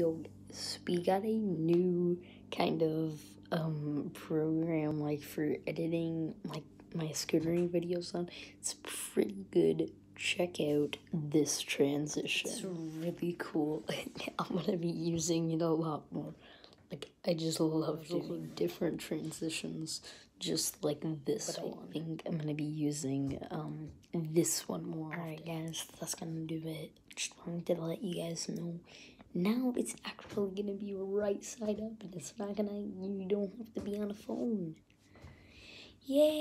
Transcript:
yo, we got a new kind of um program like for editing like my scootering videos on. It's pretty good. Check out this transition. It's really cool. I'm gonna be using it a lot more. Like I just love doing different transitions, just like this one. I think I'm gonna be using um this one more. Alright, guys, that's gonna do it. Just wanted to let you guys know. Now it's actually gonna be right side up, and it's not gonna. You don't have to be on a phone. Yay!